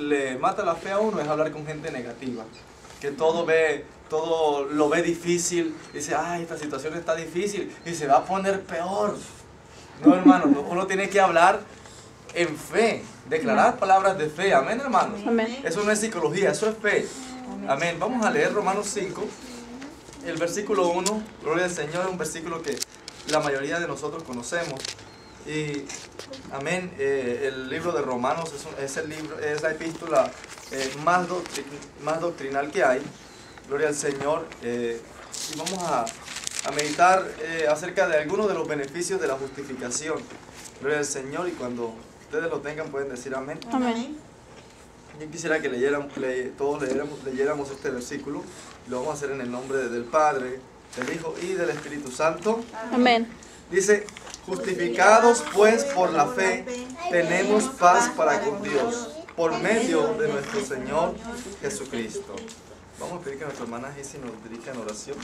le mata la fe a uno es hablar con gente negativa, que todo ve, todo lo ve difícil, dice, ay, esta situación está difícil y se va a poner peor. No, hermano, no, uno tiene que hablar en fe, declarar palabras de fe, amén, hermanos. Amén. Eso no es psicología, eso es fe. Amén. Vamos a leer Romanos 5, el versículo 1, gloria al Señor, un versículo que la mayoría de nosotros conocemos. Y, amén, eh, el libro de Romanos es, un- es el libro, es la epístola eh, más, doctri- más doctrinal que hay. Gloria al Señor. eh, y vamos a, a meditar eh, acerca de algunos de los beneficios de la justificación. Gloria al Señor. Y cuando ustedes lo tengan pueden decir amén. Amén. Yo quisiera que leyéramos, le- todos leyéramos, leyéramos este versículo. Lo vamos a hacer en el nombre de- del Padre, del Hijo y del Espíritu Santo. Amén. Dice, justificados pues por la fe, tenemos paz para con Dios, por medio de nuestro Señor Jesucristo. Vamos a pedir que nuestra hermana Gissi nos dirija en oración.